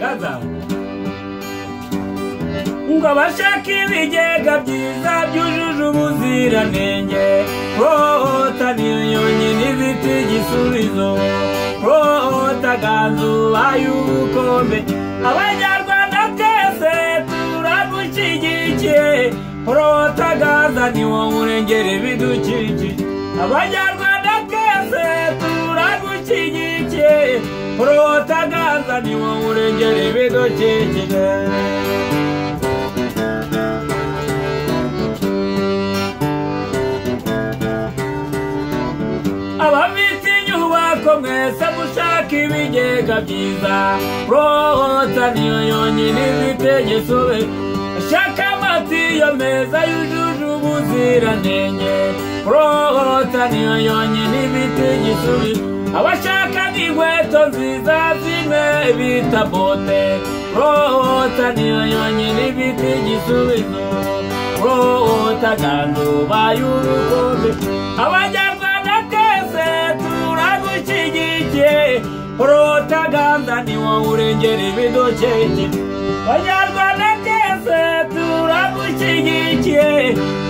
gaza. Ngo abashaka ibigega byiza byujuje ubuziranenge hohota n'inyoni n'iziti igisubizo hohota ganzu ay'ubukombe abanyarwanda twese turagushyigikiye horota gaza niwo murengera ibidukikije abanyarwanda twese turagushyigikiye. Prota gaza ni wo murengera ibidukikije abafite inyubako mwese mushaka ibigega byiza prota niyo yonyine ifite igisubizo ashaka amatiyo meza yujuje ubuziranenge prota niyo yonyine ifite igisubizo abashaka n'inkweto nziza zimwe bita bote. Prota niyo yonyine ifite igisubizo. Prota ganduba y'urukombe abanyarwanda twese turagushyigikiye protaganda ni wowe urengera ibidukikije. Abanyarwanda twese turagushyigikiye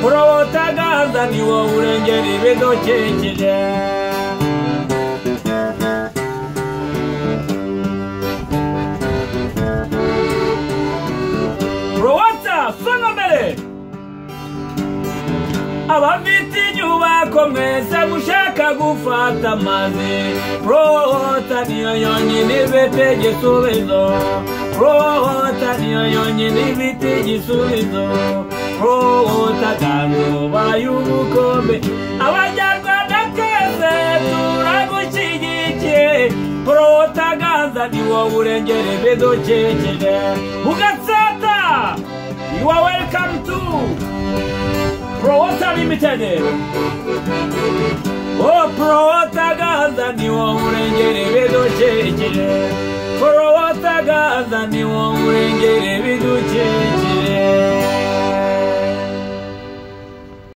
protaganda ni wowe urengera ibidukikije. Abafite inyubako mwese mushaka gufata amazi. Prota niyo yonyine ifite igisubizo prota niyo yonyine ifite igisubizo prota ganduba y'ubukombe. Abanyarwanda twese turagushyigikiye. Prota ganza ni wowe urengera ibidukikije ugatsata Unlimited oprowootagaza niwo omulengere byegokyekire prowootagaza niwo omulengere big